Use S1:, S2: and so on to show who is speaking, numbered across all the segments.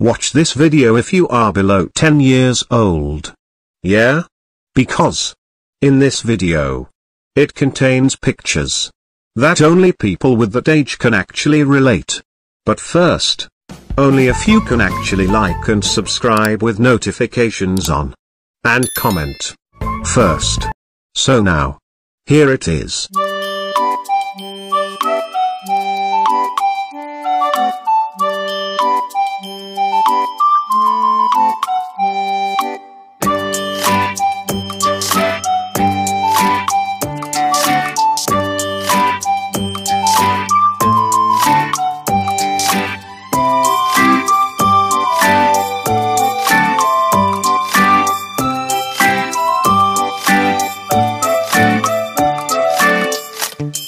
S1: Watch this video if you are below 10 years old. Yeah? Because in this video it contains pictures that only people with that age can actually relate. But first, only a few can actually like and subscribe with notifications on. And comment. First. So now. Here it is.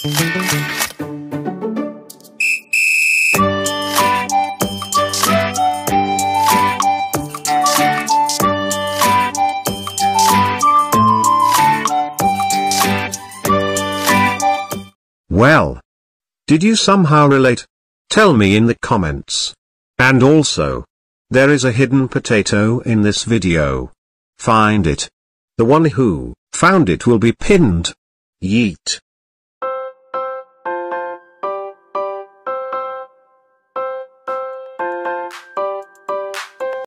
S1: Well. Did you somehow relate? Tell me in the comments. And also, there is a hidden potato in this video. Find it. The one who found it will be pinned. Yeet.